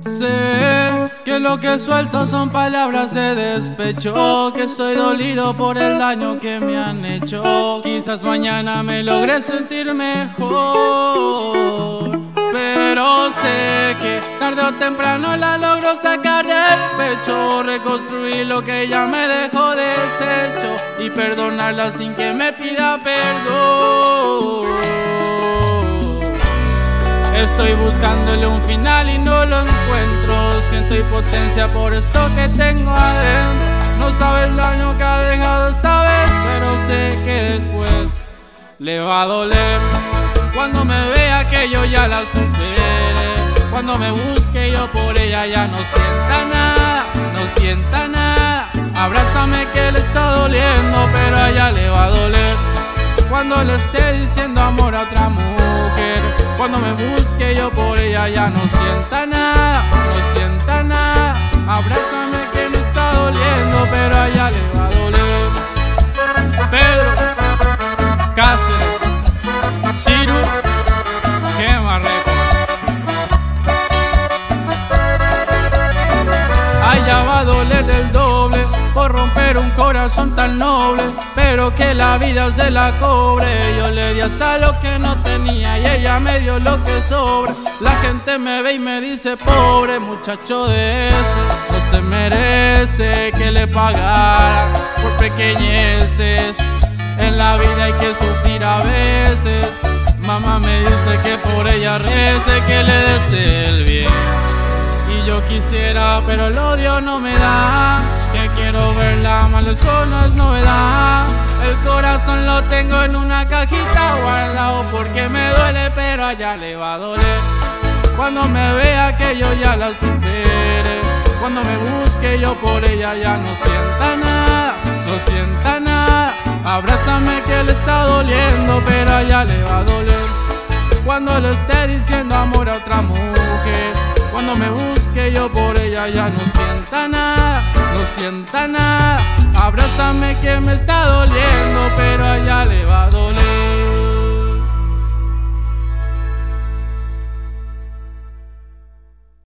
Sé que lo que suelto son palabras de despecho, que estoy dolido por el daño que me han hecho. Quizás mañana me logre sentir mejor, pero sé que tarde o temprano la logro sacar del pecho, reconstruir lo que ya me dejó deshecho y perdonarla sin que me pida perdón. Estoy buscándole un final y no lo encuentro. Siento impotencia por esto que tengo adentro. No sabes el daño que ha dejado esta vez, pero sé que después le va a doler. Cuando me vea que yo ya la superé. Cuando me busque yo por ella ya no sienta nada, no sienta nada. Abrázame que le está doliendo, pero a ella le va a doler. Cuando le esté diciendo amor a otra mujer cuando me busque yo por ella ya no sienta nada, por romper un corazón tan noble, pero que la vida se la cobre. Yo le di hasta lo que no tenía y ella me dio lo que sobra. La gente me ve y me dice, pobre muchacho de ese, no se merece que le pagara por pequeñeces. En la vida hay que sufrir a veces. Mamá me dice que por ella rece, que le desee el bien. Y yo quisiera, pero el odio no me da. Quiero verla, mal eso no es novedad. El corazón lo tengo en una cajita guardado porque me duele, pero allá le va a doler. Cuando me vea que yo ya la supere. Cuando me busque yo por ella ya no sienta nada, no sienta nada. Abrázame que le está doliendo, pero allá le va a doler. Cuando le esté diciendo amor a otra mujer. Cuando me busque yo por ella ya no sienta nada, sienta nada. Abrázame que me está doliendo, pero allá le va a doler.